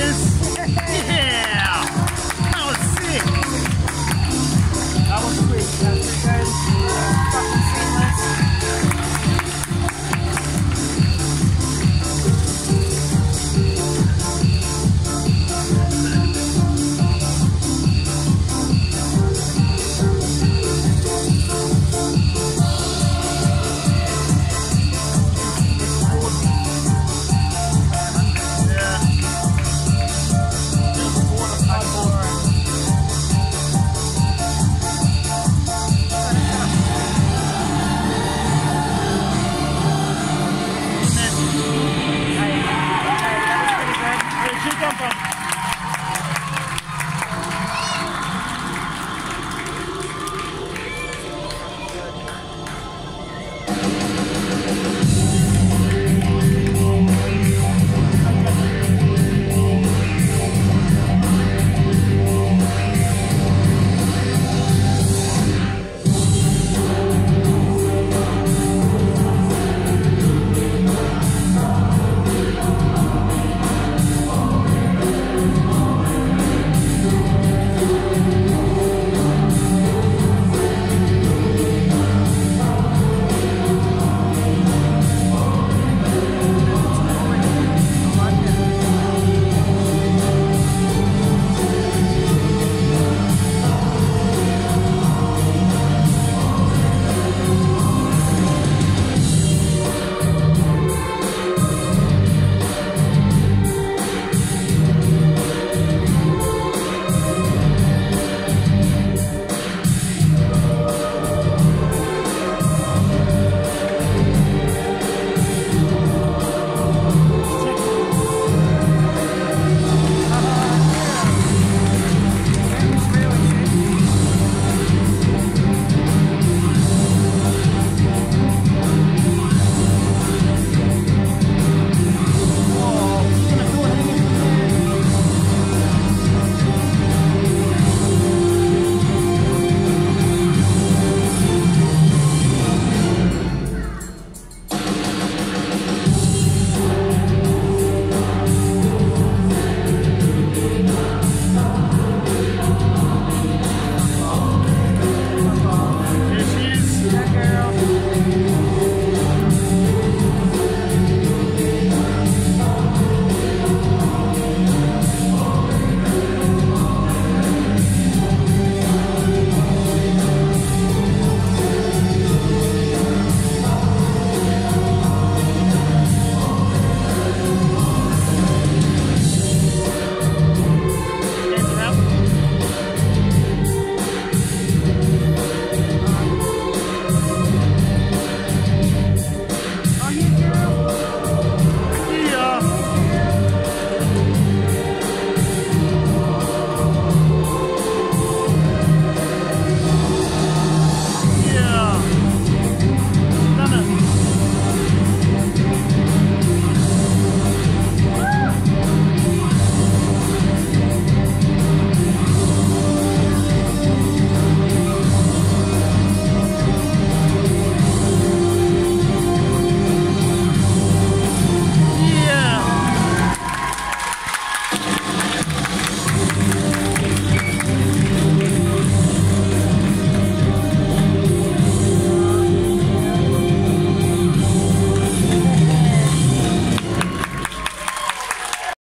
Peace.